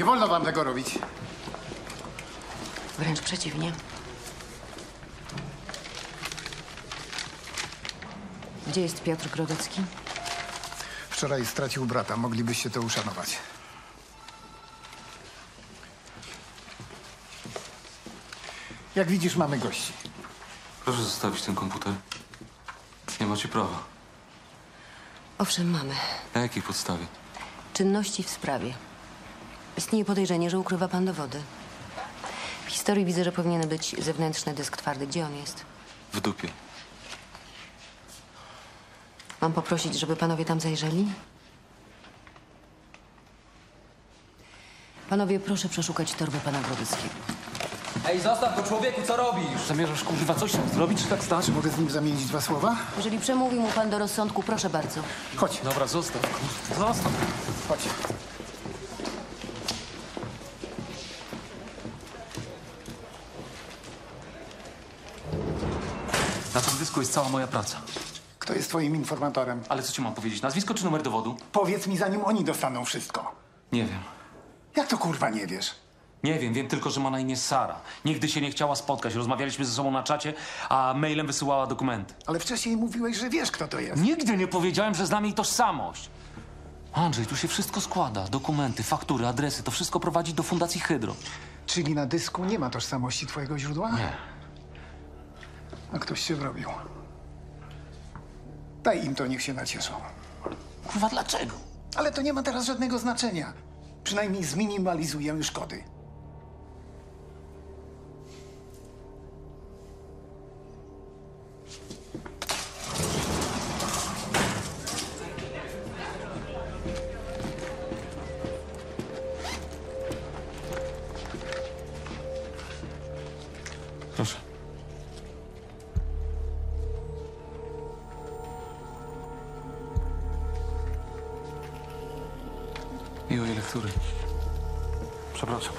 Nie wolno wam tego robić. Wręcz przeciwnie. Gdzie jest Piotr Grodecki? Wczoraj stracił brata. Moglibyście to uszanować. Jak widzisz, mamy gości. Proszę zostawić ten komputer. Nie macie prawa. Owszem, mamy. Na jakiej podstawie? Czynności w sprawie. Istnieje podejrzenie, że ukrywa pan dowody. W historii widzę, że powinien być zewnętrzny dysk twardy. Gdzie on jest? W dupie. Mam poprosić, żeby panowie tam zajrzeli? Panowie, proszę przeszukać torbę pana Grodeckiego. Ej, zostaw go człowieku, co robisz? Zamierzasz kurwa coś tam zrobić, czy tak stać? Czy mogę z nim zamienić dwa słowa? Jeżeli przemówi mu pan do rozsądku, proszę bardzo. Chodź, Dobra, zostaw. kurwa, Zostaw. chodź. Na tym dysku jest cała moja praca. Kto jest twoim informatorem? Ale co ci mam powiedzieć? Nazwisko czy numer dowodu? Powiedz mi, zanim oni dostaną wszystko. Nie wiem. Jak to kurwa nie wiesz? Nie wiem, wiem tylko, że ma na imię Sara. Nigdy się nie chciała spotkać. Rozmawialiśmy ze sobą na czacie, a mailem wysyłała dokumenty. Ale wcześniej mówiłeś, że wiesz, kto to jest. Nigdy nie powiedziałem, że znam jej tożsamość. Andrzej, tu się wszystko składa. Dokumenty, faktury, adresy. To wszystko prowadzi do Fundacji Hydro. Czyli na dysku nie ma tożsamości twojego źródła? Nie. A ktoś się wrobił. Daj im to, niech się nacieszą. Kurwa, dlaczego? Ale to nie ma teraz żadnego znaczenia. Przynajmniej zminimalizujemy szkody. Proszę. Miłej lektury. Przepraszam.